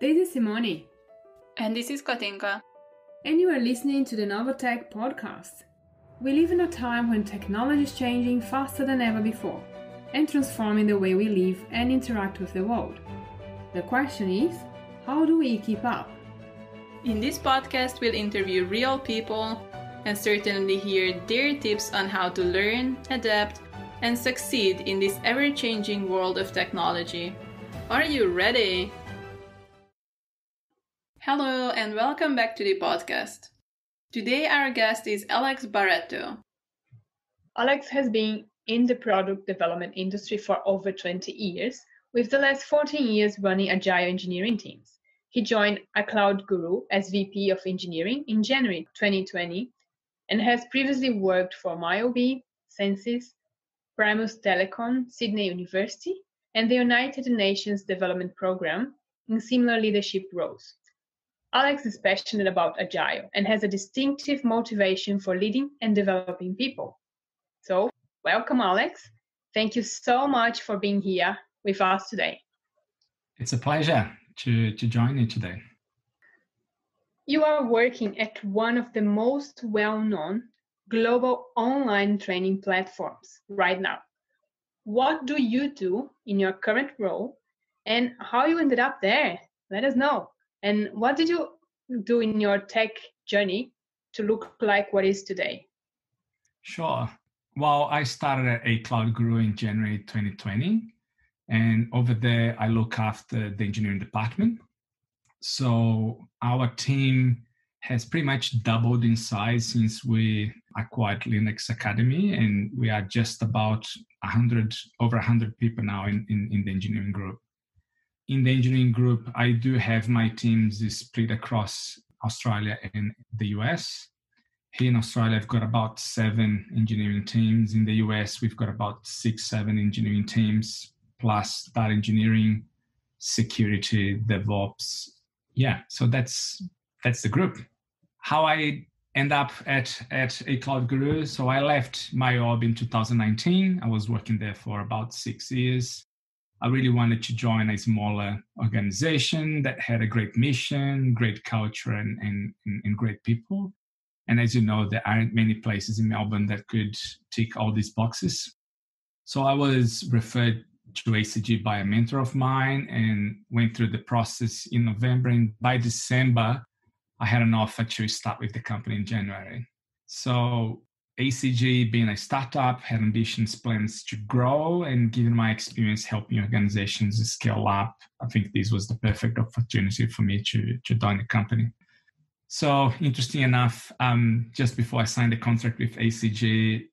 This is Simone. And this is Katinka. And you are listening to the Nova Tech podcast. We live in a time when technology is changing faster than ever before and transforming the way we live and interact with the world. The question is how do we keep up? In this podcast, we'll interview real people and certainly hear their tips on how to learn, adapt, and succeed in this ever changing world of technology. Are you ready? Hello, and welcome back to the podcast. Today, our guest is Alex Barreto. Alex has been in the product development industry for over 20 years, with the last 14 years running agile engineering teams. He joined a cloud guru as VP of Engineering in January 2020 and has previously worked for MyoB, Sensis, Primus Telecom, Sydney University, and the United Nations Development Programme in similar leadership roles. Alex is passionate about Agile and has a distinctive motivation for leading and developing people. So, welcome, Alex. Thank you so much for being here with us today. It's a pleasure to, to join you today. You are working at one of the most well known global online training platforms right now. What do you do in your current role and how you ended up there? Let us know. And what did you do in your tech journey to look like what is today? Sure. Well, I started at A Cloud Guru in January 2020. And over there, I look after the engineering department. So our team has pretty much doubled in size since we acquired Linux Academy, and we are just about 100, over 100 people now in, in, in the engineering group. In the engineering group, I do have my teams split across Australia and the US. Here in Australia, I've got about seven engineering teams. In the US, we've got about six, seven engineering teams, plus data engineering, security, DevOps, yeah, so that's that's the group. How I end up at at a cloud guru. So I left my job in 2019. I was working there for about six years. I really wanted to join a smaller organization that had a great mission, great culture, and, and, and great people. And as you know, there aren't many places in Melbourne that could tick all these boxes. So I was referred to ACG by a mentor of mine and went through the process in November. And by December, I had an offer to start with the company in January. So ACG, being a startup, had ambitions, plans to grow, and given my experience helping organizations scale up, I think this was the perfect opportunity for me to, to join the company. So, interesting enough, um, just before I signed the contract with ACG,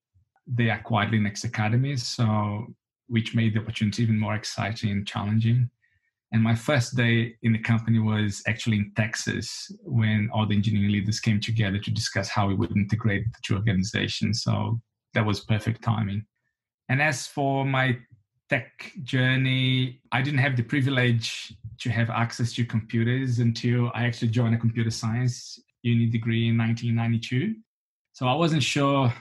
they acquired Linux Academy. So, which made the opportunity even more exciting and challenging. And my first day in the company was actually in Texas when all the engineering leaders came together to discuss how we would integrate the two organizations. So that was perfect timing. And as for my tech journey, I didn't have the privilege to have access to computers until I actually joined a computer science uni degree in 1992. So I wasn't sure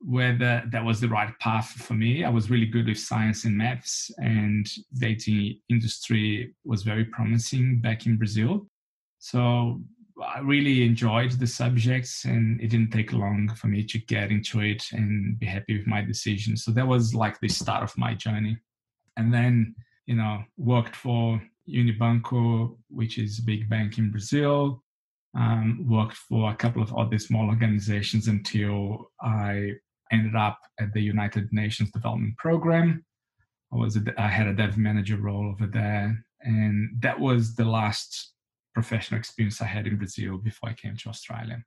whether that was the right path for me. I was really good with science and maths, and dating industry was very promising back in Brazil. So I really enjoyed the subjects, and it didn't take long for me to get into it and be happy with my decision. So that was like the start of my journey. And then, you know, worked for Unibanco, which is a big bank in Brazil. Um, worked for a couple of other small organizations until I ended up at the United Nations Development Program. I was a, I had a dev manager role over there, and that was the last professional experience I had in Brazil before I came to Australia.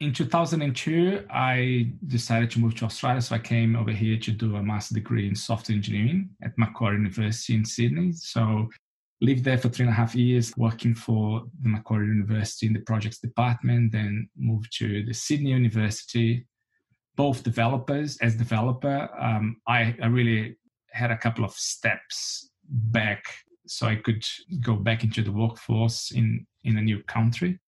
In 2002, I decided to move to Australia, so I came over here to do a master's degree in software engineering at Macquarie University in Sydney. So lived there for three and a half years working for the Macquarie University in the projects department, then moved to the Sydney University both developers as developer um, I, I really had a couple of steps back so i could go back into the workforce in in a new country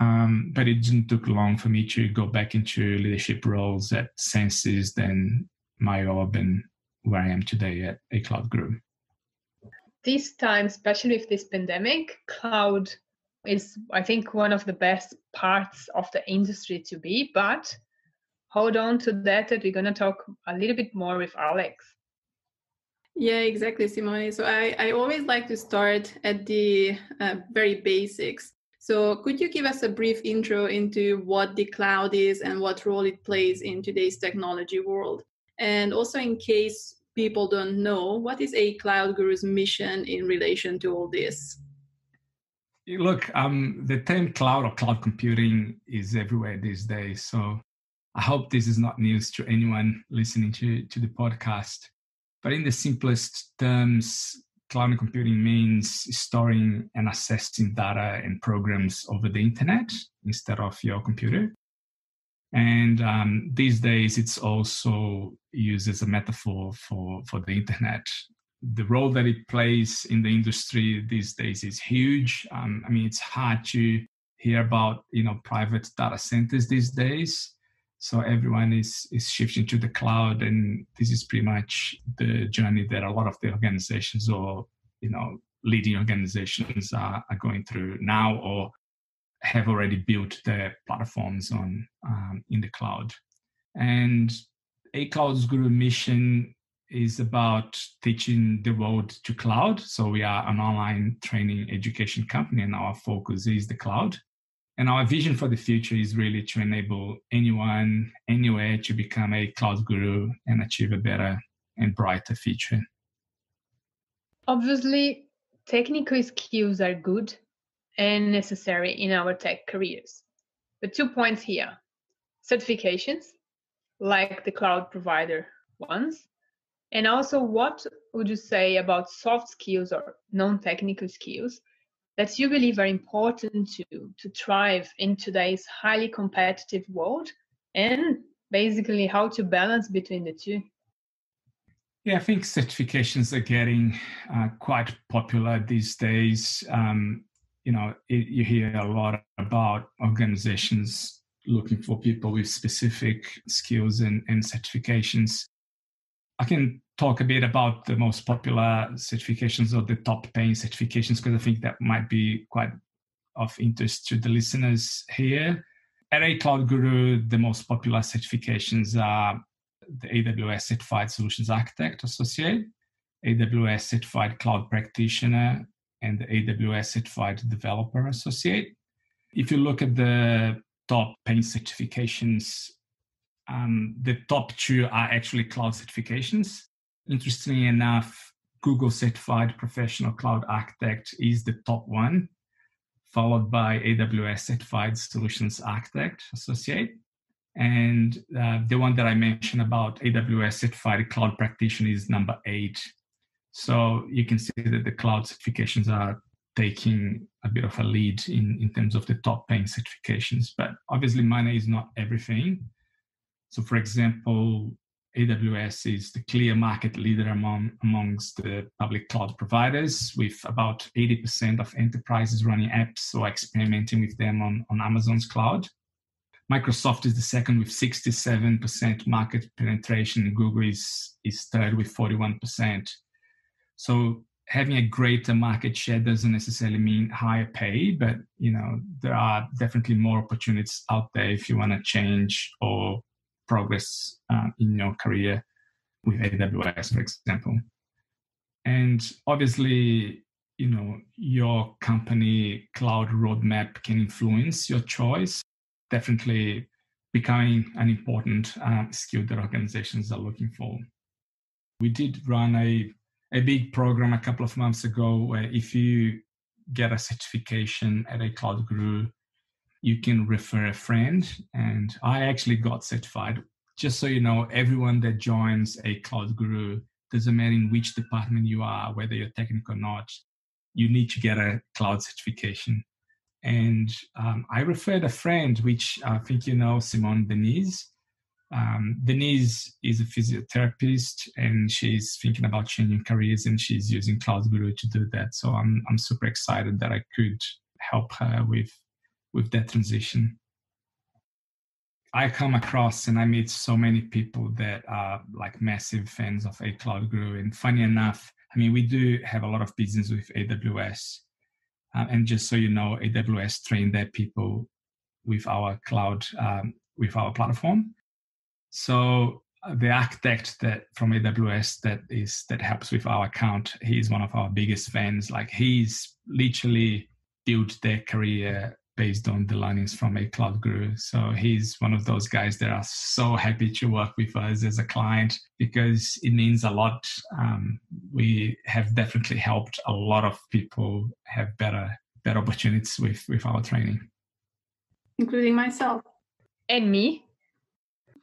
um, but it didn't took long for me to go back into leadership roles at Sensis, then MyoB, and where I am today at a cloud guru this time, especially with this pandemic, cloud is, I think, one of the best parts of the industry to be. But hold on to that, that we're going to talk a little bit more with Alex. Yeah, exactly, Simone. So I, I always like to start at the uh, very basics. So could you give us a brief intro into what the cloud is and what role it plays in today's technology world? And also in case people don't know, what is a cloud guru's mission in relation to all this? Look, um, the term cloud or cloud computing is everywhere these days. So I hope this is not news to anyone listening to, to the podcast. But in the simplest terms, cloud computing means storing and accessing data and programs over the internet instead of your computer. And um, these days, it's also used as a metaphor for, for the internet. The role that it plays in the industry these days is huge. Um, I mean, it's hard to hear about you know private data centers these days so everyone is is shifting to the cloud and this is pretty much the journey that a lot of the organizations or you know leading organizations are, are going through now or have already built their platforms on um, in the cloud. And a cloud's guru mission is about teaching the world to cloud. So we are an online training education company and our focus is the cloud and our vision for the future is really to enable anyone, anywhere to become a cloud guru and achieve a better and brighter future. Obviously, technical skills are good and necessary in our tech careers. But two points here certifications, like the cloud provider ones, and also what would you say about soft skills or non technical skills that you believe are important to to thrive in today's highly competitive world and basically how to balance between the two? Yeah i think certifications are getting uh, quite popular these days. Um, you know it, you hear a lot about organizations looking for people with specific skills and, and certifications i can talk a bit about the most popular certifications or the top paying certifications because I think that might be quite of interest to the listeners here. At A Cloud Guru, the most popular certifications are the AWS Certified Solutions Architect Associate, AWS Certified Cloud Practitioner, and the AWS Certified Developer Associate. If you look at the top paying certifications, um, the top two are actually cloud certifications. Interestingly enough, Google Certified Professional Cloud Architect is the top one, followed by AWS Certified Solutions Architect Associate. And uh, the one that I mentioned about AWS Certified Cloud Practitioner is number eight. So you can see that the cloud certifications are taking a bit of a lead in, in terms of the top paying certifications. But obviously, money is not everything. So, for example, AWS is the clear market leader among amongst the public cloud providers, with about 80% of enterprises running apps or experimenting with them on, on Amazon's cloud. Microsoft is the second with 67% market penetration. Google is, is third with 41%. So having a greater market share doesn't necessarily mean higher pay, but you know there are definitely more opportunities out there if you want to change or progress uh, in your career with AWS, for example. And obviously, you know, your company cloud roadmap can influence your choice. Definitely becoming an important uh, skill that organizations are looking for. We did run a, a big program a couple of months ago where if you get a certification at a cloud guru you can refer a friend. And I actually got certified. Just so you know, everyone that joins a Cloud Guru, doesn't matter in which department you are, whether you're technical or not, you need to get a cloud certification. And um, I referred a friend, which I think you know, Simone Denise. Um, Denise is a physiotherapist and she's thinking about changing careers and she's using Cloud Guru to do that. So I'm, I'm super excited that I could help her with with that transition. I come across and I meet so many people that are like massive fans of A Cloud Guru. And funny enough, I mean, we do have a lot of business with AWS. Uh, and just so you know, AWS trained their people with our cloud, um, with our platform. So uh, the architect that from AWS that is that helps with our account, he's one of our biggest fans. Like he's literally built their career based on the learnings from a cloud guru. So he's one of those guys that are so happy to work with us as a client because it means a lot. Um, we have definitely helped a lot of people have better better opportunities with with our training, including myself and me.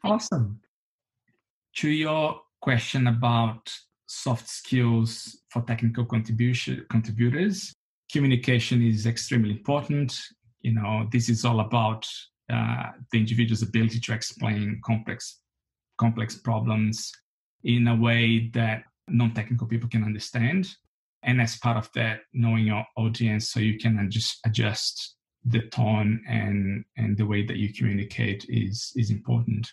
Awesome. To your question about soft skills for technical contribution contributors communication is extremely important you know this is all about uh, the individual's ability to explain complex complex problems in a way that non-technical people can understand. And as part of that knowing your audience so you can just adjust the tone and and the way that you communicate is is important.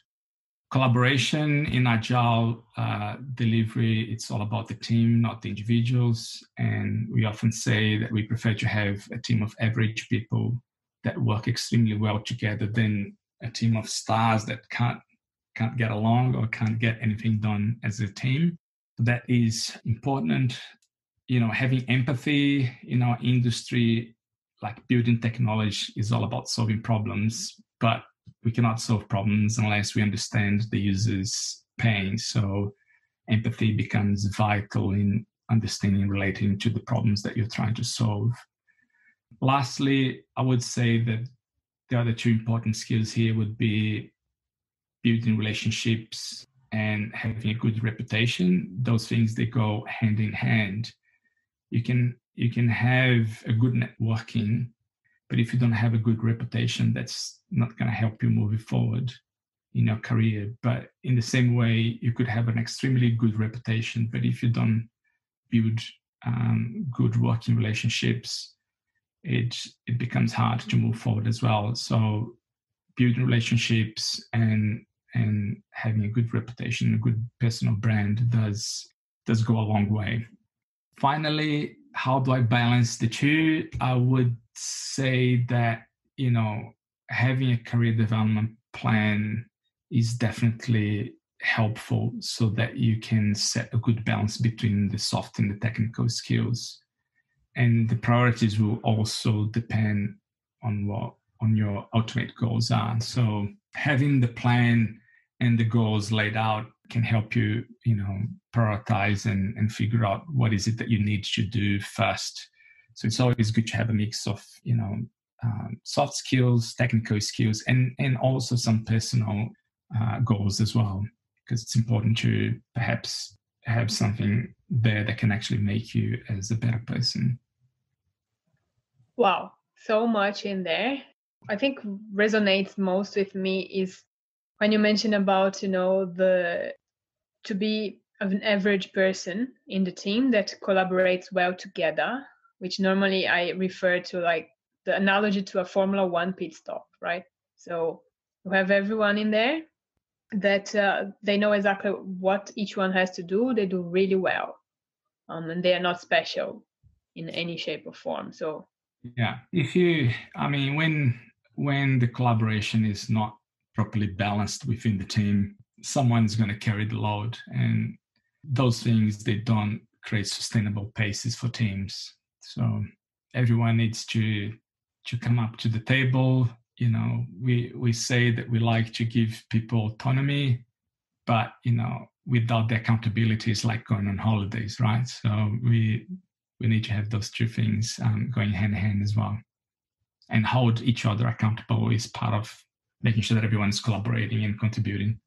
Collaboration in agile uh, delivery it's all about the team not the individuals. And we often say that we prefer to have a team of average people that work extremely well together than a team of stars that can't can't get along or can't get anything done as a team. That is important. You know, having empathy in our industry, like building technology, is all about solving problems, but we cannot solve problems unless we understand the user's pain. So empathy becomes vital in understanding relating to the problems that you're trying to solve. Lastly, I would say that the other two important skills here would be building relationships and having a good reputation. Those things they go hand in hand. You can you can have a good networking, but if you don't have a good reputation, that's not going to help you moving forward in your career. But in the same way, you could have an extremely good reputation, but if you don't build um, good working relationships, it it becomes hard to move forward as well. So building relationships and and having a good reputation, a good personal brand does does go a long way. Finally, how do I balance the two? I would say that you know having a career development plan is definitely helpful so that you can set a good balance between the soft and the technical skills and the priorities will also depend on what on your ultimate goals are. So having the plan and the goals laid out can help you you know prioritize and, and figure out what is it that you need to do first. So it's always good to have a mix of you know um, soft skills technical skills and and also some personal uh, goals as well. Because it's important to perhaps have something there that can actually make you as a better person Wow, so much in there. I think resonates most with me is when you mention about, you know, the to be of an average person in the team that collaborates well together, which normally I refer to like the analogy to a Formula One pit stop, right? So you have everyone in there that uh, they know exactly what each one has to do. They do really well, um, and they are not special in any shape or form. So yeah, if you, I mean, when when the collaboration is not properly balanced within the team, someone's going to carry the load, and those things they don't create sustainable paces for teams. So everyone needs to to come up to the table. You know, we we say that we like to give people autonomy, but you know, without the accountability, it's like going on holidays, right? So we we need to have those two things um, going hand in hand as well. And hold each other accountable is part of making sure that everyone's collaborating and contributing.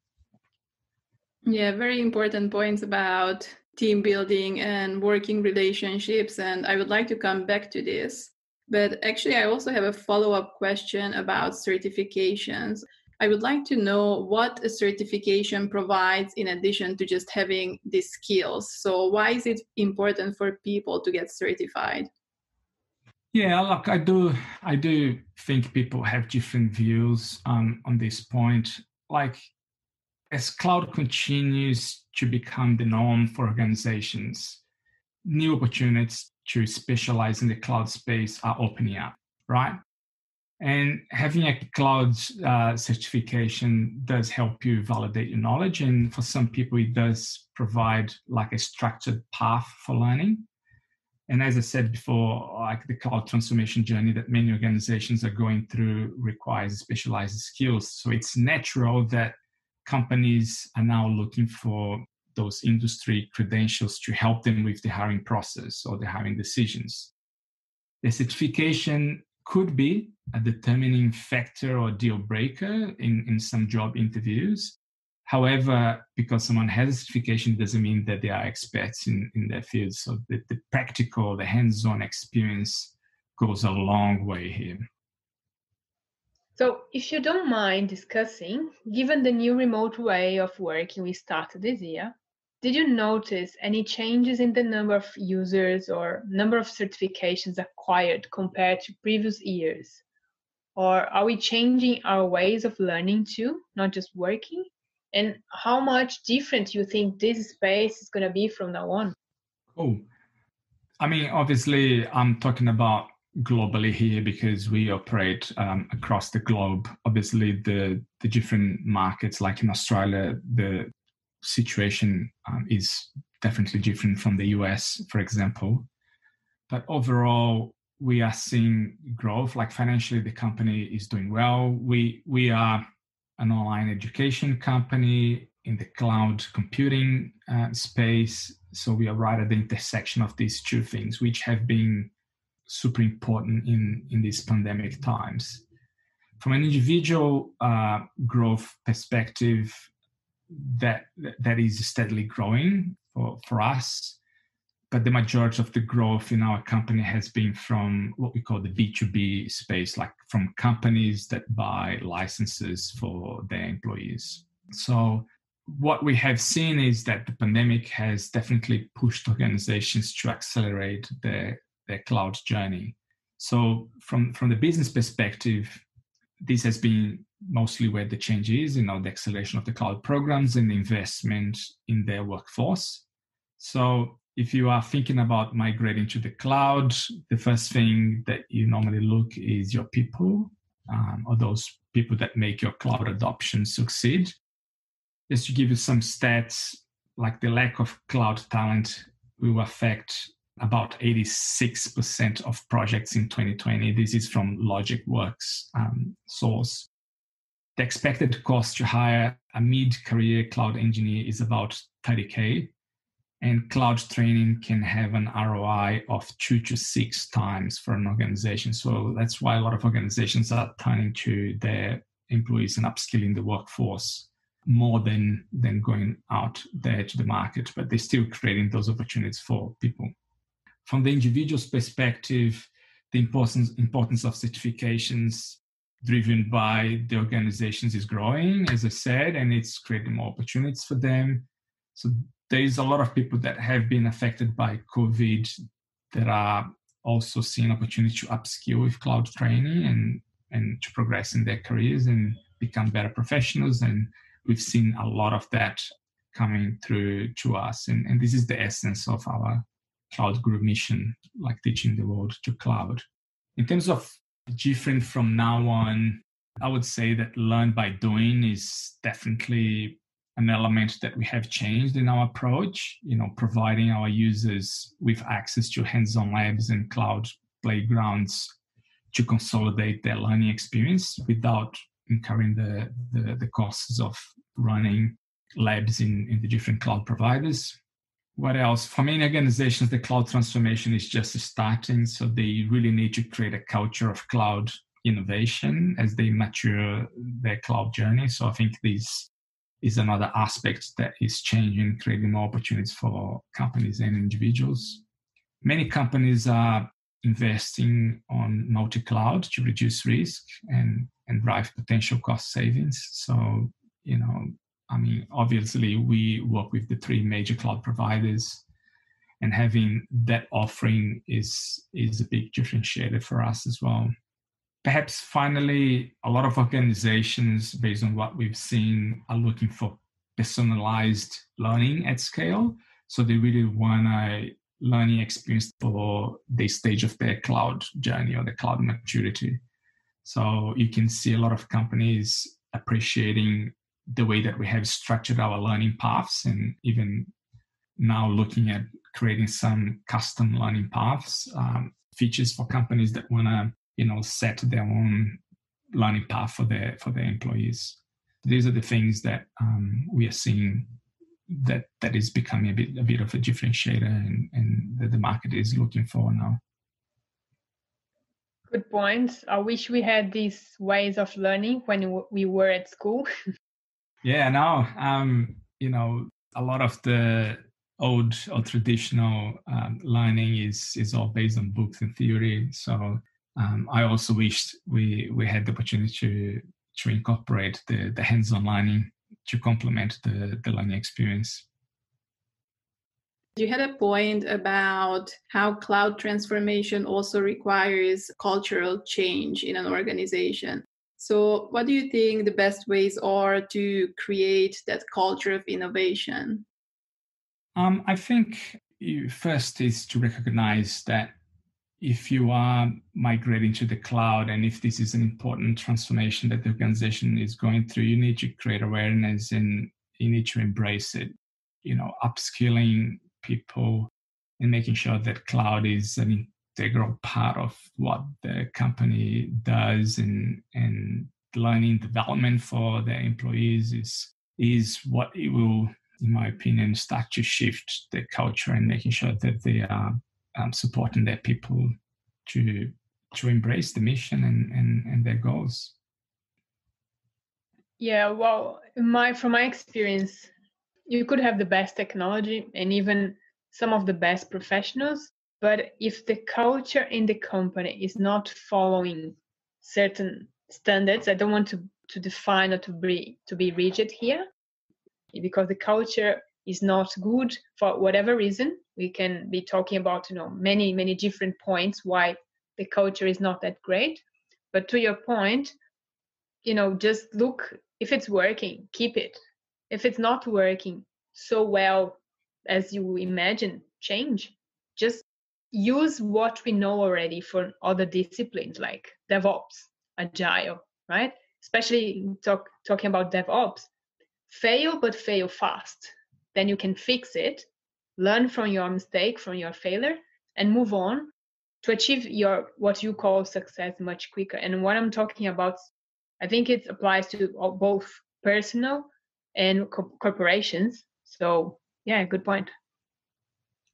Yeah very important points about team building and working relationships and i would like to come back to this. But actually i also have a follow-up question about certifications I would like to know what a certification provides in addition to just having these skills. So, why is it important for people to get certified? Yeah, look, I do. I do think people have different views um, on this point. Like, as cloud continues to become the norm for organizations, new opportunities to specialize in the cloud space are opening up, right? And having a cloud uh, certification does help you validate your knowledge. And for some people, it does provide like a structured path for learning. And as I said before, like the cloud transformation journey that many organizations are going through requires specialized skills. So it's natural that companies are now looking for those industry credentials to help them with the hiring process or the hiring decisions. The certification could be a determining factor or deal breaker in, in some job interviews. However, because someone has a certification doesn't mean that they are experts in, in their field. So the, the practical, the hands-on experience goes a long way here. So, if you don't mind discussing, given the new remote way of working we started this year, did you notice any changes in the number of users or number of certifications acquired compared to previous years? Or are we changing our ways of learning too, not just working? And how much different you think this space is going to be from now on? Oh, I mean, obviously, I'm talking about globally here because we operate um, across the globe. Obviously, the the different markets, like in Australia, the situation um, is definitely different from the US, for example. But overall, we are seeing growth. Like financially, the company is doing well. We we are an online education company in the cloud computing uh, space. So we are right at the intersection of these two things, which have been super important in in these pandemic times. From an individual uh, growth perspective, that that is steadily growing for, for us. But the majority of the growth in our company has been from what we call the b2b space like from companies that buy licenses for their employees. So what we have seen is that the pandemic has definitely pushed organizations to accelerate their their cloud journey. So from from the business perspective this has been mostly where the change is, you know, the acceleration of the cloud programs and the investment in their workforce. So if you are thinking about migrating to the cloud, the first thing that you normally look is your people um, or those people that make your cloud adoption succeed. Just to give you some stats, like the lack of cloud talent will affect about 86% of projects in 2020. This is from LogicWorks um, source. The expected cost to hire a mid-career cloud engineer is about 30k, and cloud training can have an ROI of two to six times for an organization. So that's why a lot of organizations are turning to their employees and upskilling the workforce more than than going out there to the market. But they're still creating those opportunities for people from the individual's perspective, the importance, importance of certifications driven by the organizations is growing, as I said, and it's creating more opportunities for them. So there is a lot of people that have been affected by COVID that are also seeing opportunity to upskill with cloud training and and to progress in their careers and become better professionals. And we've seen a lot of that coming through to us. And, and this is the essence of our cloud guru mission, like teaching the world to cloud. In terms of different from now on, I would say that learn by doing is definitely an element that we have changed in our approach, you know, providing our users with access to hands-on labs and cloud playgrounds to consolidate their learning experience without incurring the, the, the costs of running labs in, in the different cloud providers what else? For many organizations, the cloud transformation is just starting. So they really need to create a culture of cloud innovation as they mature their cloud journey. So I think this is another aspect that is changing, creating more opportunities for companies and individuals. Many companies are investing on multi-cloud to reduce risk and, and drive potential cost savings. So, you know, I mean, obviously, we work with the three major cloud providers, and having that offering is is a big differentiator for us as well. Perhaps finally, a lot of organizations, based on what we've seen, are looking for personalized learning at scale. So they really want a learning experience for the stage of their cloud journey or the cloud maturity. So you can see a lot of companies appreciating the way that we have structured our learning paths and even now looking at creating some custom learning paths um, features for companies that want to you know set their own learning path for their for their employees. These are the things that um, we are seeing that that is becoming a bit a bit of a differentiator and, and that the market is looking for now. Good point. I wish we had these ways of learning when we were at school yeah now um you know a lot of the old or traditional um, learning is is all based on books and theory. So um, I also wished we we had the opportunity to to incorporate the the hands-on learning to complement the the learning experience. You had a point about how cloud transformation also requires cultural change in an organization. So, what do you think the best ways are to create that culture of innovation? Um, I think first is to recognize that if you are migrating to the cloud and if this is an important transformation that the organization is going through, you need to create awareness and you need to embrace it. You know, upskilling people and making sure that cloud is an integral part of what the company does and and learning development for their employees is is what it will in my opinion, start to shift the culture and making sure that they are um, supporting their people to to embrace the mission and, and, and their goals. Yeah, well, my from my experience, you could have the best technology and even some of the best professionals, but if the culture in the company is not following certain standards, I don't want to to define or to be to be rigid here, because the culture is not good for whatever reason. We can be talking about you know many many different points why the culture is not that great. But to your point you know just look if it's working keep it. If it's not working so well as you imagine change. Just use what we know already for other disciplines like devops agile right? Especially talk, talking about devops fail but fail fast. Then you can fix it learn from your mistake from your failure and move on to achieve your what you call success much quicker. And what i'm talking about i think it applies to both personal and co- corporations. So yeah good point.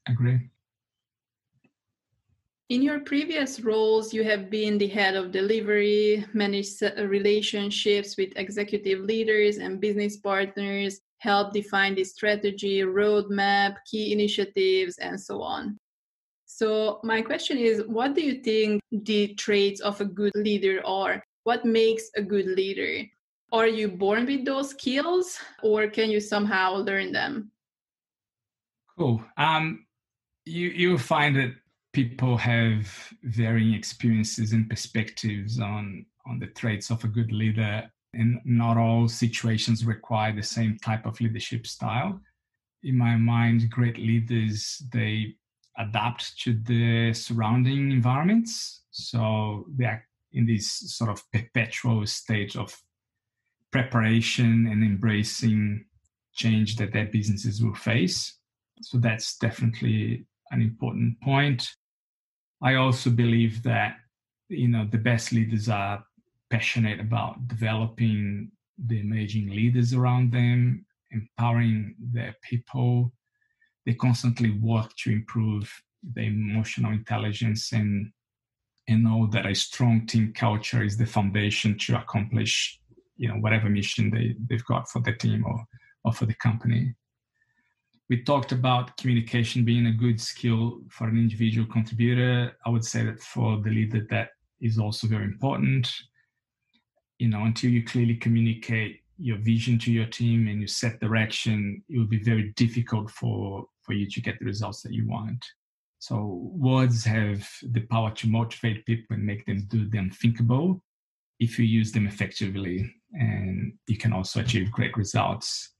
Agree in your previous roles, you have been the head of delivery, managed relationships with executive leaders and business partners, helped define the strategy, roadmap, key initiatives, and so on. So, my question is what do you think the traits of a good leader are? What makes a good leader? Are you born with those skills or can you somehow learn them? Cool. Um, you, you find that people have varying experiences and perspectives on on the traits of a good leader and not all situations require the same type of leadership style. In my mind great leaders they adapt to the surrounding environments so they are in this sort of perpetual state of preparation and embracing change that their businesses will face. So that's definitely an important point I also believe that you know the best leaders are passionate about developing the emerging leaders around them, empowering their people. They constantly work to improve the emotional intelligence and and know that a strong team culture is the foundation to accomplish you know whatever mission they, they've got for the team or, or for the company we talked about communication being a good skill for an individual contributor. I would say that for the leader, that is also very important. You know, until you clearly communicate your vision to your team and you set direction, it will be very difficult for for you to get the results that you want. So words have the power to motivate people and make them do the unthinkable if you use them effectively, and you can also achieve great results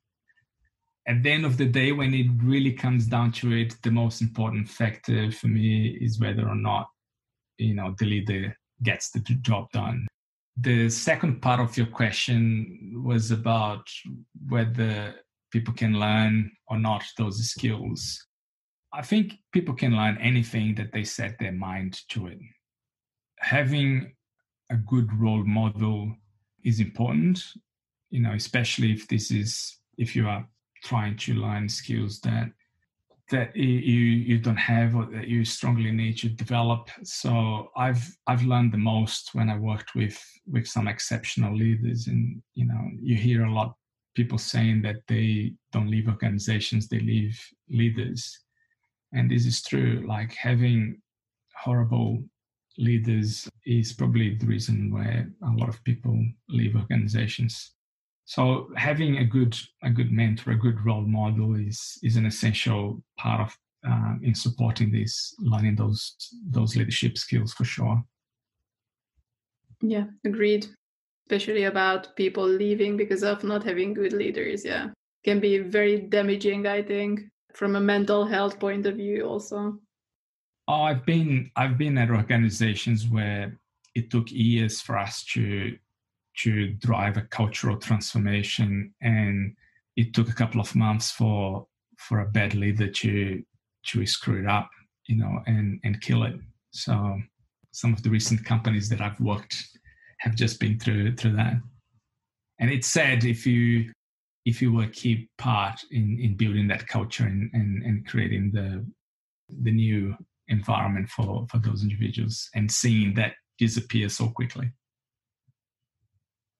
at the end of the day, when it really comes down to it, the most important factor for me is whether or not, you know, the leader gets the job done. The second part of your question was about whether people can learn or not those skills. I think people can learn anything that they set their mind to it. Having a good role model is important, you know, especially if this is if you are trying to learn skills that that you you don't have or that you strongly need to develop. So I've I've learned the most when I worked with with some exceptional leaders, and you know you hear a lot people saying that they don't leave organizations, they leave leaders, and this is true. Like having horrible leaders is probably the reason why a lot of people leave organizations. So having a good a good mentor, a good role model is is an essential part of uh, in supporting this, learning those those leadership skills for sure. Yeah, agreed. Especially about people leaving because of not having good leaders. Yeah, can be very damaging. I think from a mental health point of view, also. Oh, I've been I've been at organizations where it took years for us to to drive a cultural transformation, and it took a couple of months for for a bad leader to to screw it up, you know, and and kill it. So some of the recent companies that I've worked have just been through through that, and it's sad if you if you were a key part in in building that culture and and, and creating the the new environment for for those individuals and seeing that disappear so quickly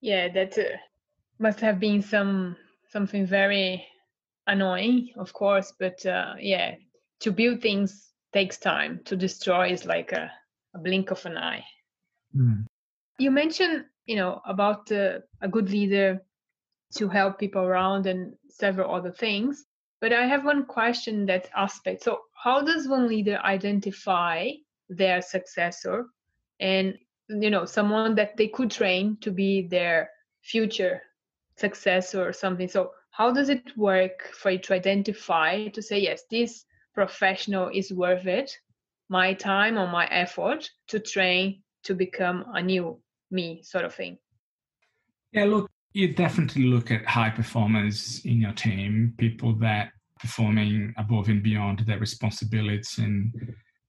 yeah that uh, must have been some something very annoying of course but uh, yeah to build things takes time to destroy is like a, a blink of an eye mm. you mentioned you know about uh, a good leader to help people around and several other things but I have one question that aspect. So, how does one leader identify their successor and you know someone that they could train to be their future successor or something? So, how does it work for you to identify to say yes, this professional is worth it, my time or my effort to train to become a new me, sort of thing? Yeah, look, you definitely look at high performers in your team, people that performing above and beyond their responsibilities and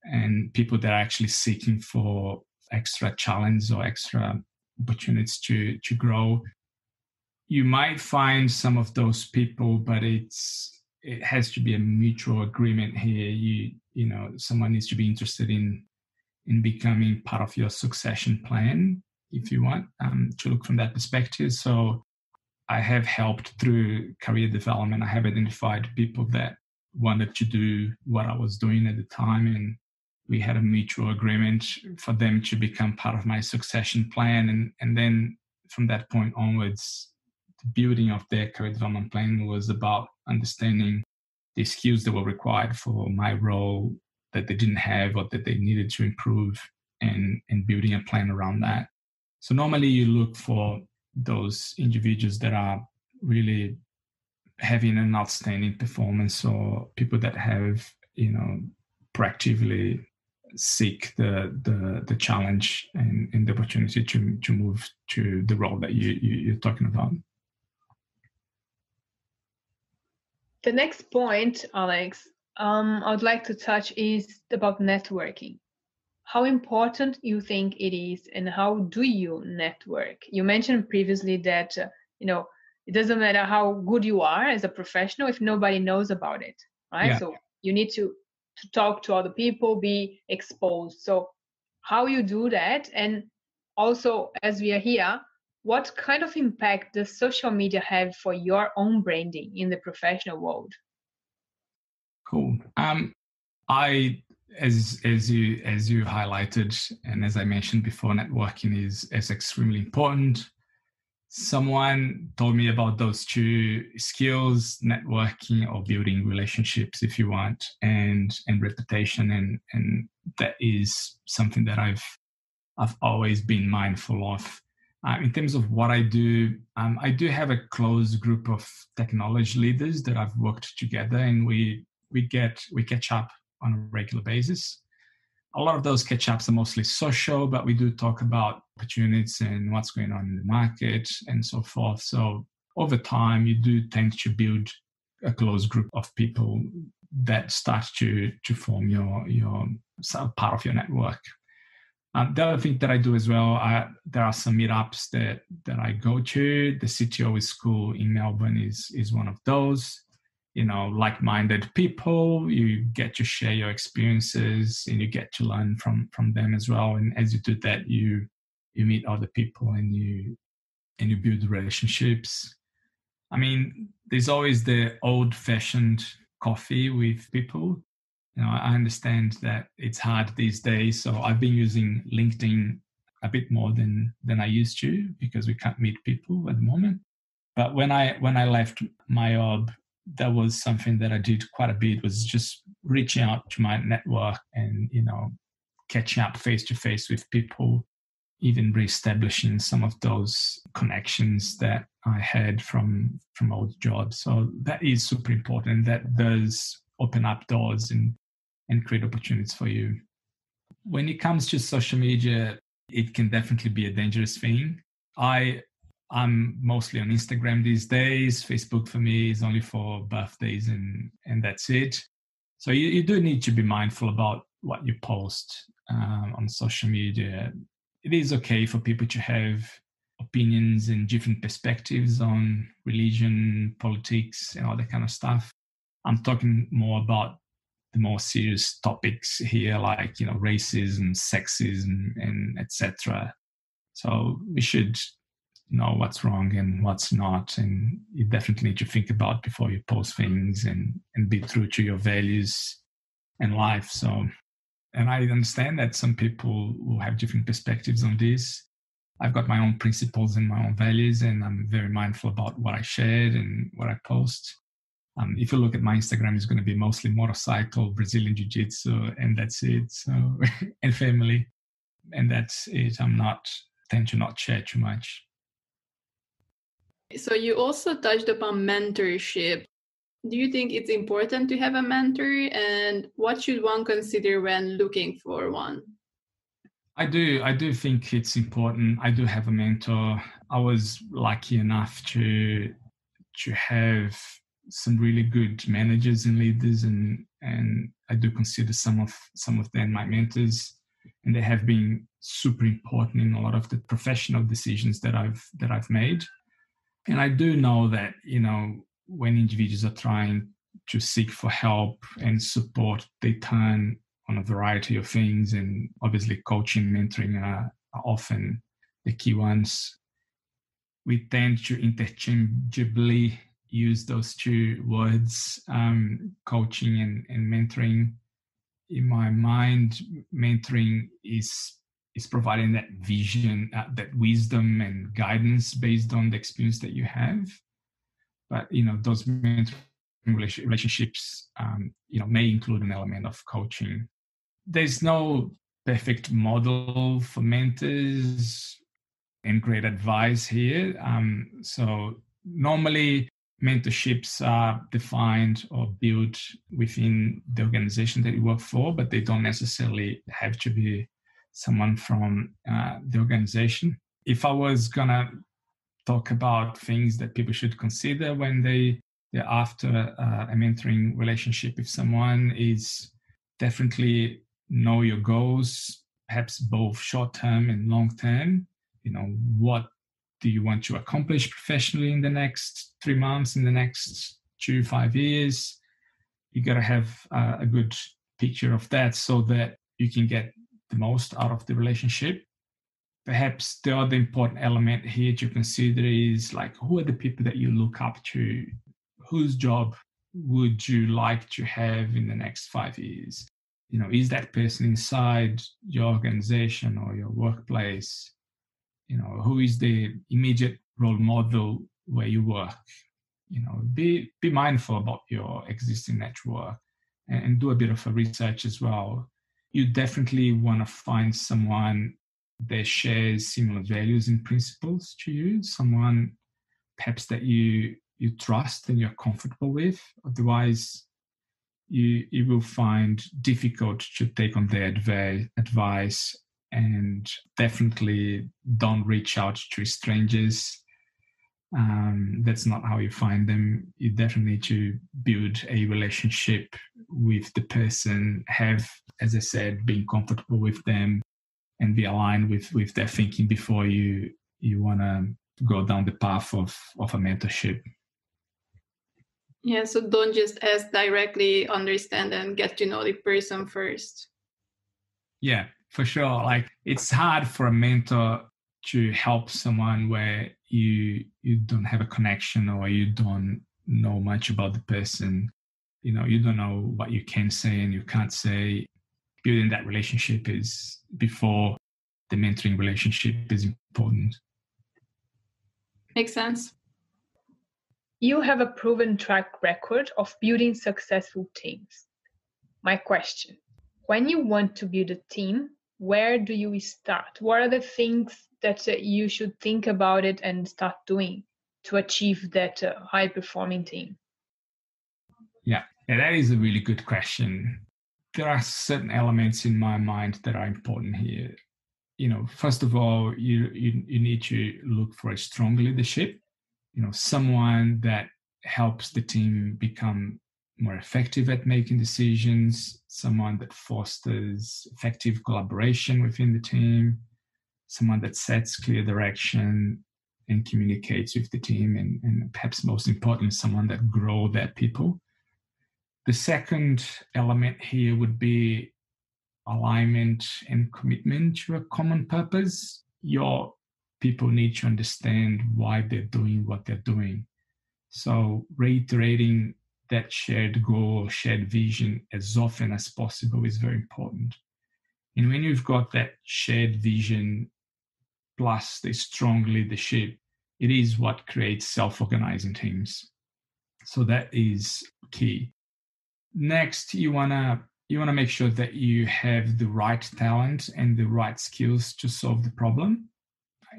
and people that are actually seeking for extra challenge or extra opportunities to to grow. You might find some of those people, but it's it has to be a mutual agreement here. You you know, someone needs to be interested in in becoming part of your succession plan if you want um, to look from that perspective. So I have helped through career development. I have identified people that wanted to do what I was doing at the time, and we had a mutual agreement for them to become part of my succession plan. And, and then from that point onwards, the building of their career development plan was about understanding the skills that were required for my role that they didn't have or that they needed to improve and, and building a plan around that. So normally you look for those individuals that are really having an outstanding performance or people that have you know proactively seek the the, the challenge and, and the opportunity to to move to the role that you, you you're talking about. The next point alex um, i would like to touch is about networking. How important you think it is and how do you network? You mentioned previously that uh, you know it doesn't matter how good you are as a professional if nobody knows about it right? Yeah. so you need to to talk to other people be exposed. So how you do that and also as we are here what kind of impact does social media have for your own branding in the professional world? Cool. Um i as as you as you highlighted and as i mentioned before networking is is extremely important someone told me about those two skills networking or building relationships if you want and and reputation and and that is something that i've i've always been mindful of Uh, in terms of what I do, um, I do have a close group of technology leaders that I've worked together, and we we get we catch up on a regular basis. A lot of those catch ups are mostly social, but we do talk about opportunities and what's going on in the market and so forth. So over time, you do tend to build a close group of people that start to to form your your part of your network. Um, the other thing that I do as well, I, there are some meetups that that I go to. The CTO School in Melbourne is is one of those. You know, like-minded people. You get to share your experiences, and you get to learn from from them as well. And as you do that, you you meet other people, and you and you build relationships. I mean, there's always the old-fashioned coffee with people you know, I understand that it's hard these days. So I've been using LinkedIn a bit more than than I used to because we can't meet people at the moment. But when I when I left my job, that was something that I did quite a bit was just reaching out to my network and you know catching up face to face with people, even reestablishing some of those connections that I had from from old jobs. So that is super important. That does open up doors and and create opportunities for you. When it comes to social media, it can definitely be a dangerous thing. I I'm mostly on Instagram these days. Facebook for me is only for birthdays and and that's it. So you, you do need to be mindful about what you post um, on social media. It is okay for people to have opinions and different perspectives on religion, politics, and all that kind of stuff. I'm talking more about the more serious topics here, like you know racism, sexism, and etc. So we should know what's wrong and what's not, and you definitely need to think about before you post things and and be true to your values and life. So, and I understand that some people will have different perspectives on this. I've got my own principles and my own values, and I'm very mindful about what I shared and what I post. Um, if you look at my Instagram, it's going to be mostly motorcycle, Brazilian Jiu Jitsu, and that's it. So, and family, and that's it. I'm not tend to not share too much. So you also touched upon mentorship. Do you think it's important to have a mentor, and what should one consider when looking for one? I do. I do think it's important. I do have a mentor. I was lucky enough to to have some really good managers and leaders, and and I do consider some of some of them my mentors, and they have been super important in a lot of the professional decisions that I've that I've made. And I do know that you know when individuals are trying to seek for help and support, they turn on a variety of things, and obviously coaching, mentoring are, are often the key ones. We tend to interchangeably use those two words, um, coaching and, and mentoring. In my mind, mentoring is is providing that vision, uh, that wisdom and guidance based on the experience that you have. But you know, those mentoring relationships, um, you know, may include an element of coaching. There's no perfect model for mentors and great advice here. Um, so normally mentorships are defined or built within the organization that you work for, but they don't necessarily have to be someone from uh, the organization. If I was gonna talk about things that people should consider when they they're after uh, a mentoring relationship with someone is definitely know your goals, perhaps both short term and long term. You know what do you want to accomplish professionally in the next three months, in the next two, five years? You got to have uh, a good picture of that so that you can get the most out of the relationship. Perhaps the other important element here to consider is like who are the people that you look up to? Whose job would you like to have in the next five years? You know, is that person inside your organization or your workplace? you know who is the immediate role model where you work you know be be mindful about your existing network and, and do a bit of a research as well you definitely want to find someone that shares similar values and principles to you, someone perhaps that you you trust and you're comfortable with. Otherwise, you you will find difficult to take on their advice and definitely don't reach out to strangers um, that's not how you find them. You definitely need to build a relationship with the person have as i said being comfortable with them and be aligned with with their thinking before you you want to go down the path of of a mentorship. Yeah so don't just ask directly understand and get to know the person first. Yeah for sure. Like it's hard for a mentor to help someone where you you don't have a connection or you don't know much about the person. You know you don't know what you can say and you can't say. Building that relationship is before the mentoring relationship is important. Makes sense. You have a proven track record of building successful teams. My question when you want to build a team where do you start what are the things that uh, you should think about it and start doing to achieve that uh, high performing team? Yeah. yeah, that is a really good question. There are certain elements in my mind that are important here. You know, first of all, you, you, you need to look for a strong leadership, you know, someone that helps the team become more effective at making decisions, someone that fosters effective collaboration within the team, someone that sets clear direction and communicates with the team, and, and perhaps most importantly, someone that grow their people. The second element here would be alignment and commitment to a common purpose. Your people need to understand why they're doing what they're doing. So, reiterating that shared goal, shared vision as often as possible is very important. And when you've got that shared vision plus the strong leadership, it is what creates self organizing teams. So that is key. Next, you want to you want to make sure that you have the right talent and the right skills to solve the problem.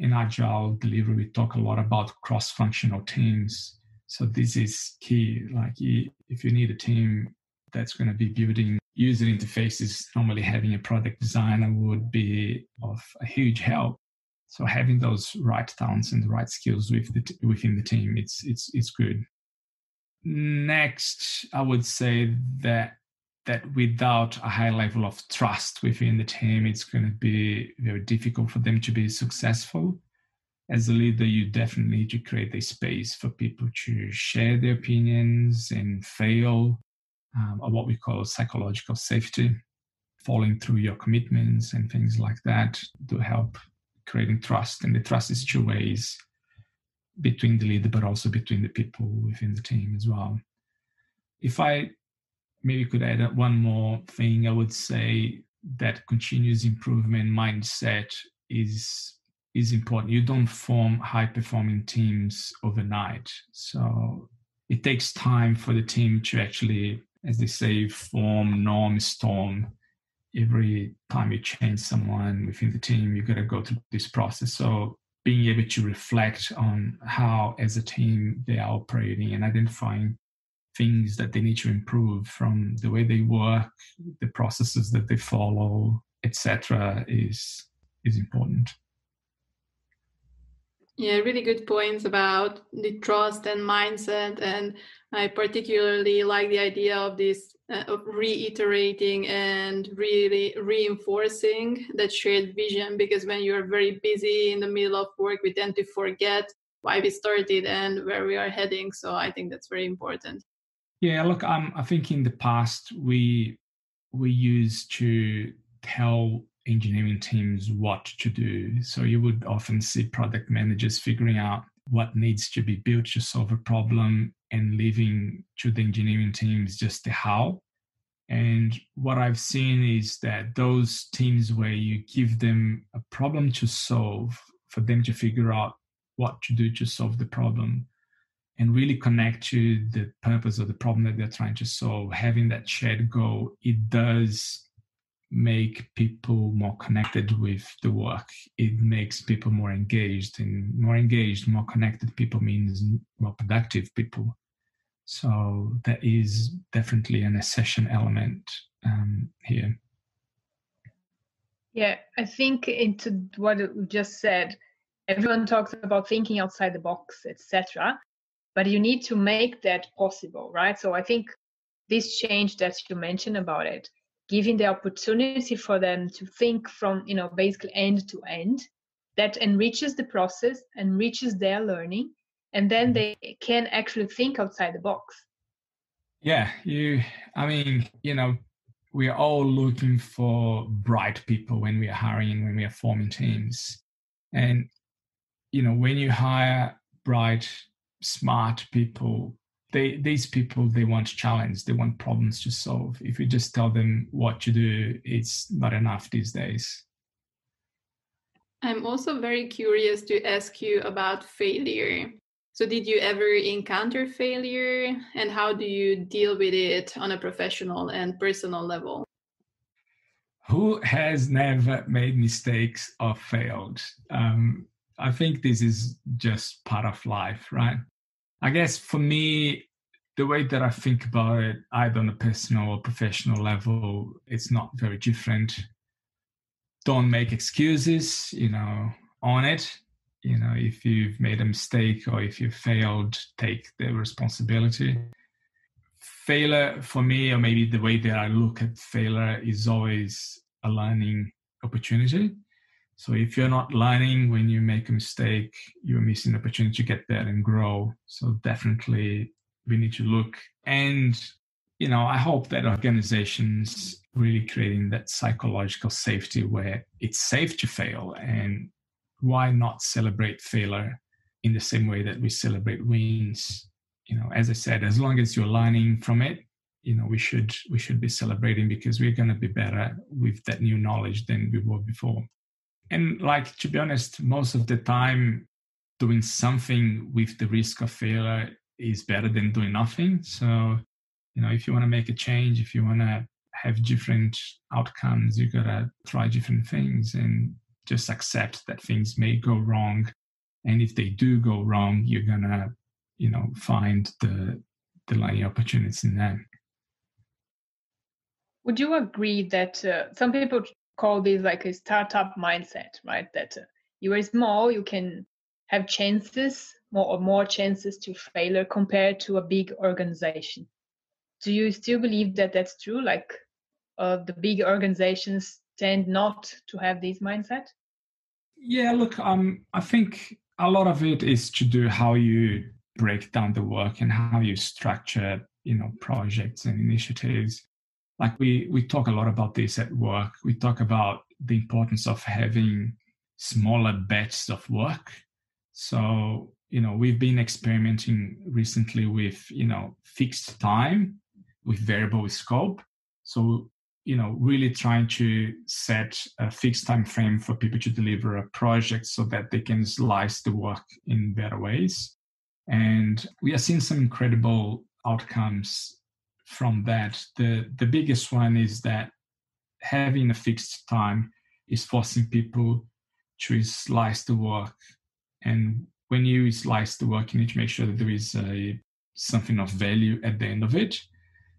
In agile delivery, we talk a lot about cross-functional teams. So this is key. Like if you need a team that's going to be building user interfaces, normally having a product designer would be of a huge help so having those right talents and the right skills with the t- within the team, it's it's it's good. Next, I would say that that without a high level of trust within the team, it's going to be very difficult for them to be successful. As a leader, you definitely need to create a space for people to share their opinions and fail, um, or what we call psychological safety, falling through your commitments and things like that to help creating trust. And the trust is two ways between the leader, but also between the people within the team as well. If I maybe could add one more thing, I would say that continuous improvement mindset is is important. You don't form high performing teams overnight. So it takes time for the team to actually, as they say, form, norm, storm every time you change someone within the team, you got to go through this process. So being able to reflect on how, as a team, they are operating and identifying things that they need to improve from the way they work, the processes that they follow, etc., is is important. Yeah, really good points about the trust and mindset. And I particularly like the idea of this uh, of reiterating and really reinforcing that shared vision because when you're very busy in the middle of work, we tend to forget why we started and where we are heading. So I think that's very important. Yeah, look, um, I think in the past we we used to tell engineering teams what to do. So you would often see product managers figuring out what needs to be built to solve a problem and leaving to the engineering teams just the how. And what I've seen is that those teams where you give them a problem to solve, for them to figure out what to do to solve the problem and really connect to the purpose of the problem that they're trying to solve, having that shared goal, it does make people more connected with the work. It makes people more engaged, and more engaged, more connected people means more productive people. So there is definitely an accession element um, here. Yeah, I think into what you just said, everyone talks about thinking outside the box, etc. But you need to make that possible, right? So I think this change that you mentioned about it, giving the opportunity for them to think from, you know, basically end to end, that enriches the process, enriches their learning, and then mm-hmm. they can actually think outside the box. Yeah, you, I mean, you know, we are all looking for bright people when we are hiring, when we are forming teams. And, you know, when you hire bright, smart people, they these people they want challenge, they want problems to solve. If you just tell them what to do, it's not enough these days. I'm also very curious to ask you about failure. So, did you ever encounter failure and how do you deal with it on a professional and personal level? Who has never made mistakes or failed? Um, I think this is just part of life, right? I guess for me, the way that I think about it, either on a personal or professional level, it's not very different. Don't make excuses, you know, on it. You know if you've made a mistake or if you failed take the responsibility. Failure for me or maybe the way that i look at failure is always a learning opportunity so if you're not learning when you make a mistake you're missing the opportunity to get there and grow so definitely we need to look and you know i hope that organizations really creating that psychological safety where it's safe to fail and why not celebrate failure in the same way that we celebrate wins? You know, as I said, as long as you're learning from it, you know, we should we should be celebrating because we're going to be better with that new knowledge than we were before. And like to be honest, most of the time, doing something with the risk of failure is better than doing nothing. So, you know, if you want to make a change, if you want to have different outcomes, you gotta try different things and just accept that things may go wrong and if they do go wrong you're gonna you know find the the learning opportunities in them would you agree that uh, some people call this like a startup mindset right? That uh, you are small you can have chances more or more chances to failure compared to a big organization. Do you still believe that that's true? Like uh, the big organizations tend not to have this mindset? Yeah, look, um, I think a lot of it is to do how you break down the work and how you structure, you know, projects and initiatives. Like we we talk a lot about this at work. We talk about the importance of having smaller batches of work. So, you know, we've been experimenting recently with, you know, fixed time with variable scope. So you know really trying to set a fixed time frame for people to deliver a project so that they can slice the work in better ways and we are seeing some incredible outcomes from that. The the biggest one is that having a fixed time is forcing people to slice the work. And when you slice the work you need to make sure that there is a something of value at the end of it.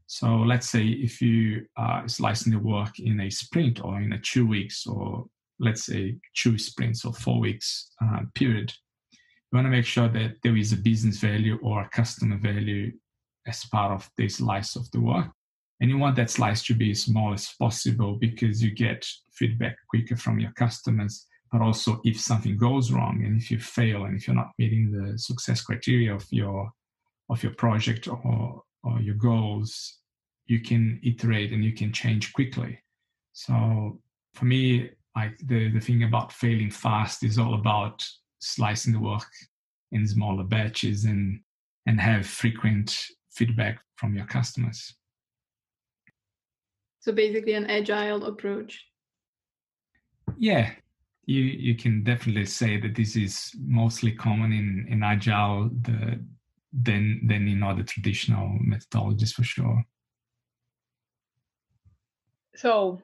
So let's say if you are slicing the work in a sprint or in a two weeks or let's say two sprints or four weeks uh, period, you want to make sure that there is a business value or a customer value as part of the slice of the work. And you want that slice to be as small as possible because you get feedback quicker from your customers. But also, if something goes wrong and if you fail and if you're not meeting the success criteria of your of your project or, or your goals, you can iterate and you can change quickly. So for me, like the, the thing about failing fast is all about slicing the work in smaller batches and and have frequent feedback from your customers. So basically an agile approach. Yeah. You you can definitely say that this is mostly common in, in agile the, than than in other traditional methodologies for sure. So,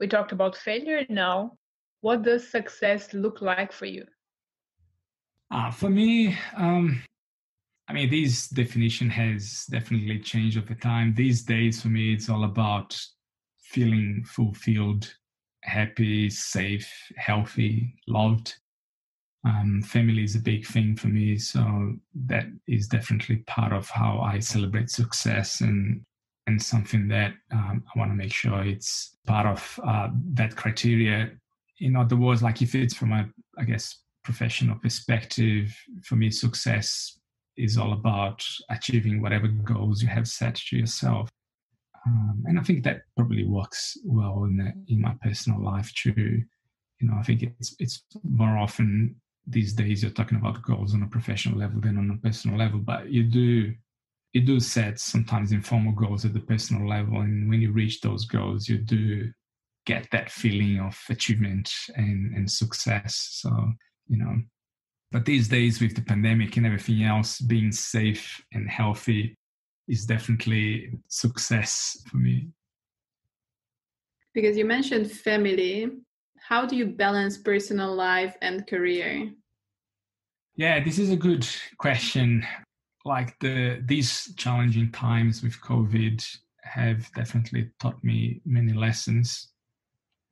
We talked about failure now. What does success look like for you? Uh, for me, um, I mean, this definition has definitely changed over time. These days, for me, it's all about feeling fulfilled, happy, safe, healthy, loved. Um, family is a big thing for me, so that is definitely part of how I celebrate success and and something that um, I want to make sure it's part of uh, that criteria. In other words, like if it's from a, I guess, professional perspective, for me, success is all about achieving whatever goals you have set to yourself. Um, and I think that probably works well in the, in my personal life too. You know, I think it's it's more often these days you're talking about goals on a professional level than on a personal level, but you do you do set sometimes informal goals at the personal level, and when you reach those goals, you do get that feeling of achievement and and success. So you know, but these days with the pandemic and everything else, being safe and healthy is definitely success for me. Because you mentioned family, how do you balance personal life and career? Yeah, this is a good question. Like the these challenging times with COVID have definitely taught me many lessons.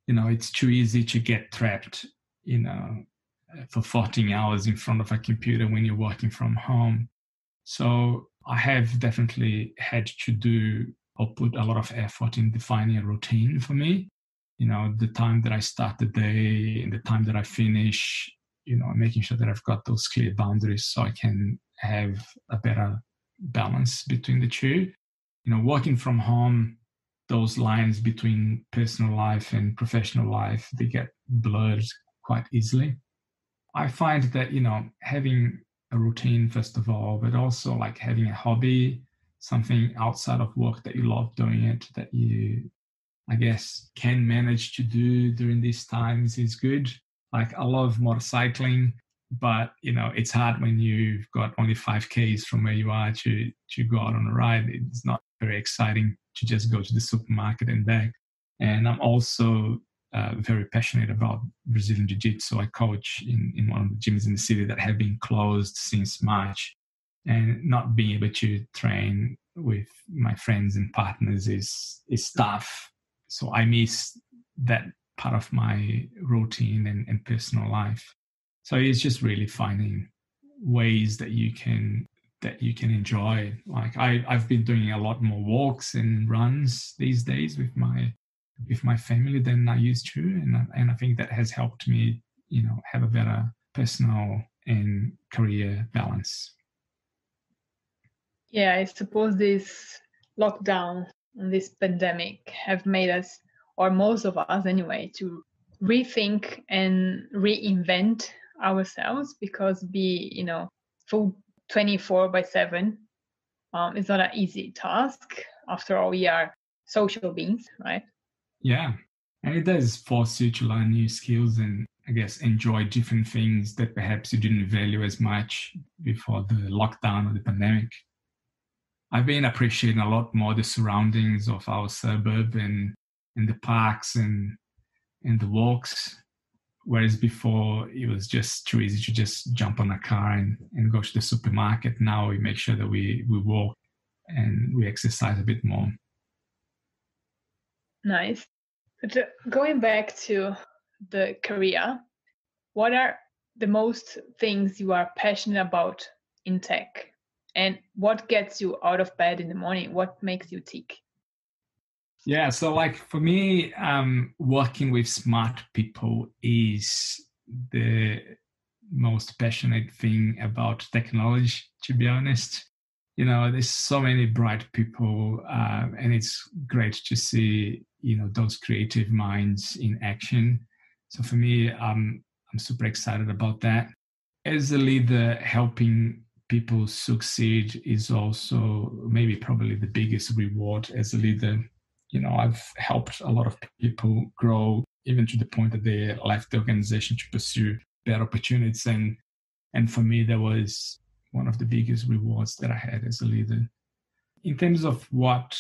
You know, it's too easy to get trapped, you know, for 14 hours in front of a computer when you're working from home. So I have definitely had to do or put a lot of effort in defining a routine for me. You know, the time that I start the day and the time that I finish, you know, making sure that I've got those clear boundaries so I can have a better balance between the two. You know, working from home, those lines between personal life and professional life, they get blurred quite easily. I find that, you know, having a routine first of all, but also like having a hobby, something outside of work that you love doing it, that you, I guess, can manage to do during these times is good. Like I love motorcycling, but you know it's hard when you've got only five k's from where you are to to go out on a ride. It's not very exciting to just go to the supermarket and back. And I'm also uh, very passionate about Brazilian Jiu Jitsu. I coach in, in one of the gyms in the city that have been closed since March. And not being able to train with my friends and partners is, is tough. So I miss that part of my routine and, and personal life. So it's just really finding ways that you can that you can enjoy. Like I, I've been doing a lot more walks and runs these days with my with my family than I used to, and and I think that has helped me, you know, have a better personal and career balance. Yeah, I suppose this lockdown and this pandemic have made us, or most of us anyway, to rethink and reinvent ourselves because be you know full 24 by 7 um, is not an easy task. After all we are social beings right yeah. And it does force you to learn new skills and I guess enjoy different things that perhaps you didn't value as much before the lockdown or the pandemic. I've been appreciating a lot more the surroundings of our suburb and, and the parks and and the walks. Whereas before it was just too easy to just jump on a car and, and go to the supermarket. Now we make sure that we, we walk and we exercise a bit more. Nice. Going back to the career, what are the most things you are passionate about in tech? And what gets you out of bed in the morning? What makes you tick? Yeah, so like for me, um, working with smart people is the most passionate thing about technology, to be honest you know there's so many bright people uh, and it's great to see you know those creative minds in action. So for me um, i'm super excited about that. As a leader helping people succeed is also maybe probably the biggest reward as a leader. You know i've helped a lot of people grow even to the point that they left the organization to pursue better opportunities. And and for me there was one of the biggest rewards that I had as a leader. In terms of what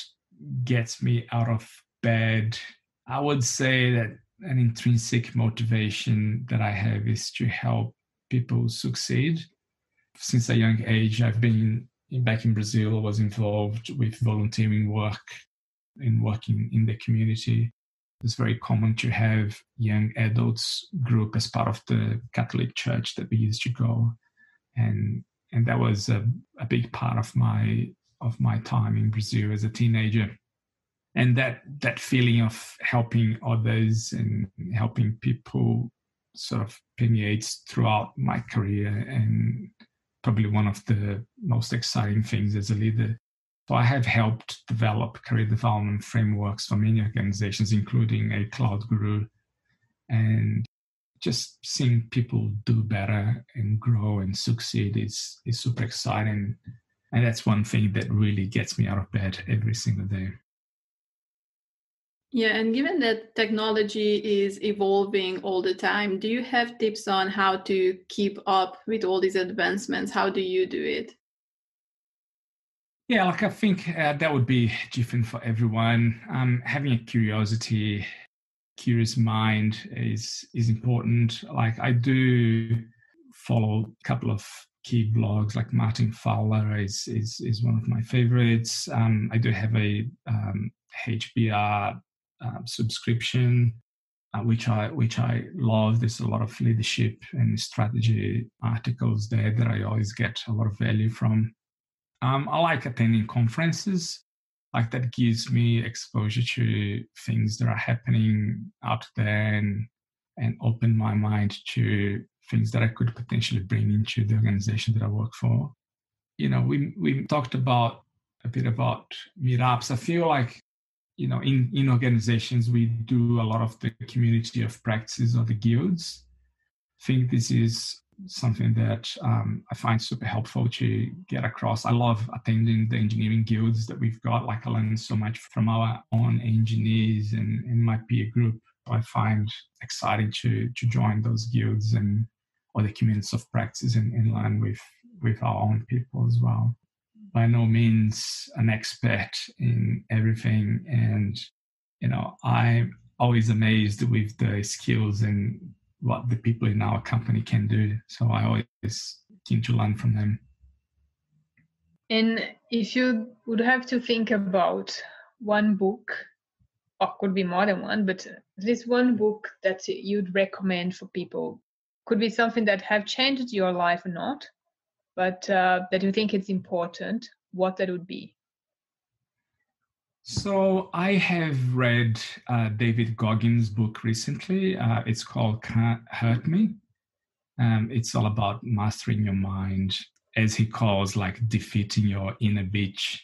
gets me out of bed, I would say that an intrinsic motivation that I have is to help people succeed. Since a young age, I've been back in Brazil, was involved with volunteering work and working in the community. It's very common to have young adults group as part of the Catholic Church that we used to go, and and that was a, a big part of my of my time in Brazil as a teenager. And that that feeling of helping others and helping people sort of permeates throughout my career and probably one of the most exciting things as a leader. So i have helped develop career development frameworks for many organizations including a cloud guru. And just seeing people do better and grow and succeed is is super exciting and that's one thing that really gets me out of bed every single day yeah, and given that technology is evolving all the time, do you have tips on how to keep up with all these advancements? How do you do it? Yeah, like I think uh, that would be different for everyone. Um, having a curiosity, curious mind is is important. Like I do follow a couple of key blogs, like Martin Fowler is is is one of my favorites. Um, I do have a um, HBR um, subscription, uh, which I which I love. There's a lot of leadership and strategy articles there that I always get a lot of value from. Um, I like attending conferences. Like that gives me exposure to things that are happening out there and and open my mind to things that I could potentially bring into the organization that I work for. You know, we we talked about a bit about meetups. I feel like you know in in organizations we do a lot of the community of practices or the guilds i think this is something that um, i find super helpful to get across. I love attending the engineering guilds that we've got. Like i learn so much from our own engineers and, and my peer group. I find exciting to to join those guilds and or the communities of practice and, and learn with with our own people as well. By no means an expert in everything and you know i'm always amazed with the skills and what the people in our company can do so i always keen to learn from them and if you would have to think about one book or could be more than one but least one book that you'd recommend for people could be something that have changed your life or not but uh, that you think it's important, what that would be? So I have read uh, David Goggins' book recently. Uh, it's called "Can't Hurt Me." Um, it's all about mastering your mind, as he calls like defeating your inner bitch.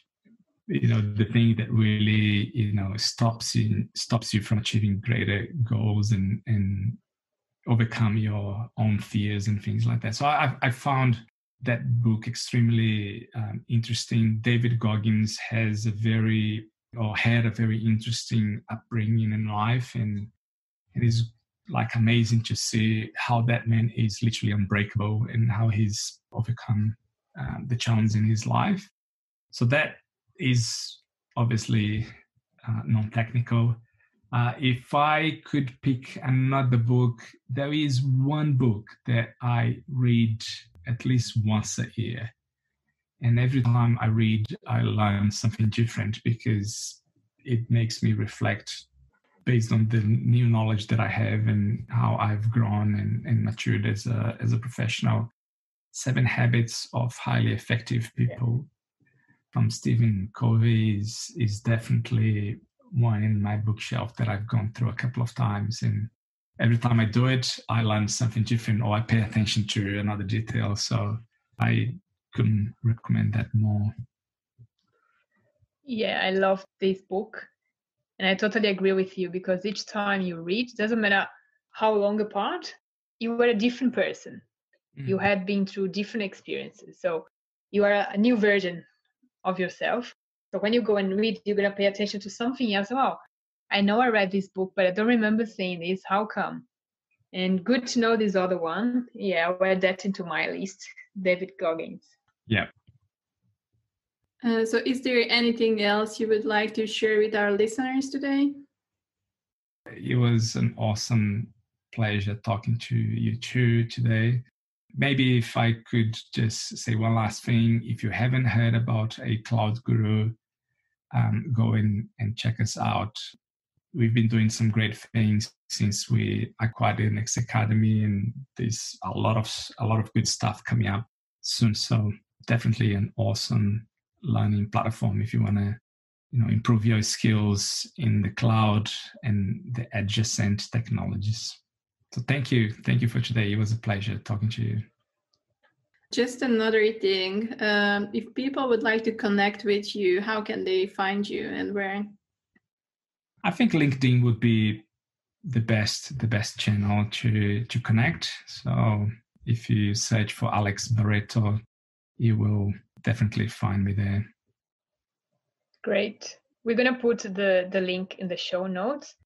You know, the thing that really you know stops you stops you from achieving greater goals and and overcome your own fears and things like that. So I, I found that book extremely um, interesting. David Goggins has a very or had a very interesting upbringing in life, and it is like amazing to see how that man is literally unbreakable and how he's overcome um, the challenge in his life. So that is obviously uh, non-technical. Uh, if I could pick another book, there is one book that I read at least once a year. And every time I read, I learn something different because it makes me reflect based on the new knowledge that I have and how I've grown and, and matured as a, as a professional. Seven Habits of Highly Effective People from Stephen Covey is, is definitely one in my bookshelf that I've gone through a couple of times and every time I do it, I learn something different or I pay attention to another detail. So I couldn't recommend that more. Yeah, I love this book. And I totally agree with you because each time you read, doesn't matter how long apart, you were a different person. Mm. You had been through different experiences. So you are a new version of yourself. So when you go and read, you're going to pay attention to something else. Wow, I know I read this book, but I don't remember saying this. How come? And good to know this other one. Yeah, I'll add that into my list. David Goggins. Yeah. Uh, so, is there anything else you would like to share with our listeners today? It was an awesome pleasure talking to you two today. Maybe if I could just say one last thing if you haven't heard about a cloud guru, um, go in and check us out. We've been doing some great things since we acquired the Linux Academy, and there's a lot of a lot of good stuff coming up soon. So definitely an awesome learning platform if you want to you know improve your skills in the cloud and the adjacent technologies. So thank you thank you for today. It was a pleasure talking to you. Just another thing um, if people would like to connect with you how can they find you and where? I think linkedin would be the best the best channel to to connect. So if you search for alex barreto you will definitely find me there Great. We're going to put the, the link in the show notes.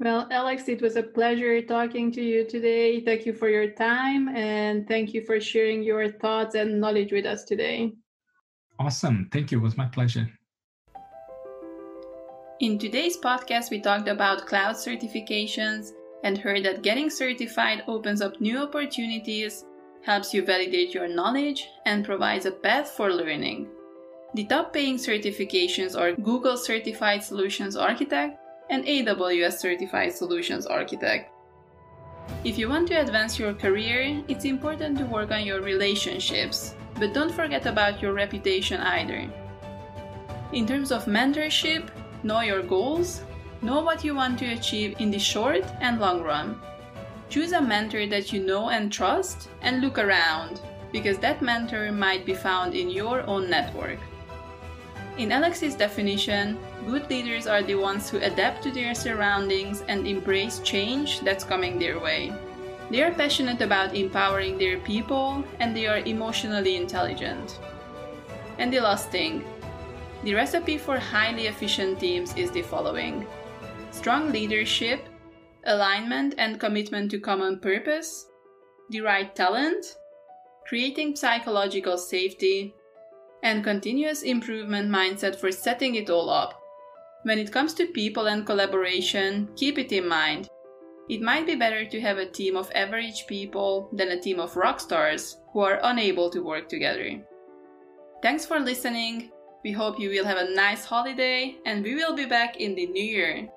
Well, Alex, it was a pleasure talking to you today. Thank you for your time and thank you for sharing your thoughts and knowledge with us today. Awesome. Thank you. It was my pleasure. In today's podcast, we talked about cloud certifications and heard that getting certified opens up new opportunities, helps you validate your knowledge, and provides a path for learning. The top paying certifications are Google Certified Solutions Architect and AWS Certified Solutions Architect. If you want to advance your career, it's important to work on your relationships, but don't forget about your reputation either. In terms of mentorship, know your goals, know what you want to achieve in the short and long run. Choose a mentor that you know and trust and look around, because that mentor might be found in your own network. In Alex's definition, good leaders are the ones who adapt to their surroundings and embrace change that's coming their way. They are passionate about empowering their people and they are emotionally intelligent. And the last thing the recipe for highly efficient teams is the following strong leadership, alignment and commitment to common purpose, the right talent, creating psychological safety, and continuous improvement mindset for setting it all up. When it comes to people and collaboration, keep it in mind. It might be better to have a team of average people than a team of rock stars who are unable to work together. Thanks for listening. We hope you will have a nice holiday and we will be back in the new year.